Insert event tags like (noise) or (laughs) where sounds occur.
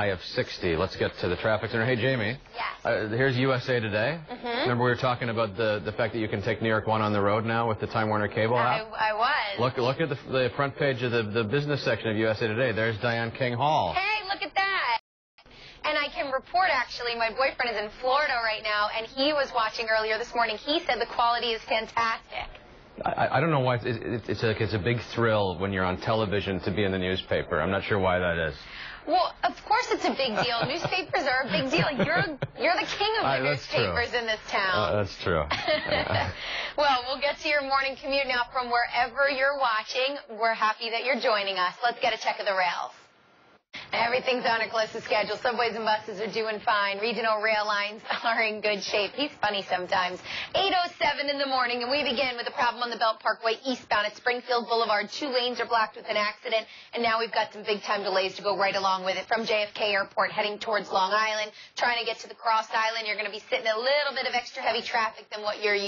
high of 60. Let's get to the traffic center. Hey, Jamie. Yes. Uh, here's USA Today. Mhm. Remember we were talking about the, the fact that you can take New York One on the road now with the Time Warner Cable I, app? I was. Look, look at the, the front page of the, the business section of USA Today. There's Diane King Hall. Hey, look at that. And I can report, actually, my boyfriend is in Florida right now, and he was watching earlier this morning. He said the quality is fantastic. I, I don't know why it's, it's, it's, a, it's a big thrill when you're on television to be in the newspaper. I'm not sure why that is. Well, of course it's a big deal. (laughs) Newspapers are a big deal. You're you're the king of the Uh, that's true. newspapers in this town. Uh, that's true. (laughs) (laughs) well, we'll get to your morning commute now from wherever you're watching. We're happy that you're joining us. Let's get a check of the rails. Everything's on a close to schedule. Subways and buses are doing fine. Regional rail lines (laughs) are in good shape. He's funny sometimes. 8.07 in the morning, and we begin with a problem on the Belt Parkway eastbound at Springfield Boulevard. Two lanes are blocked with an accident, and now we've got some big time delays to go right along with it. From JFK Airport heading towards Long Island, trying to get to the Cross Island, you're going to be sitting a little bit of extra heavy traffic than what you're used